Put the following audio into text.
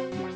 You.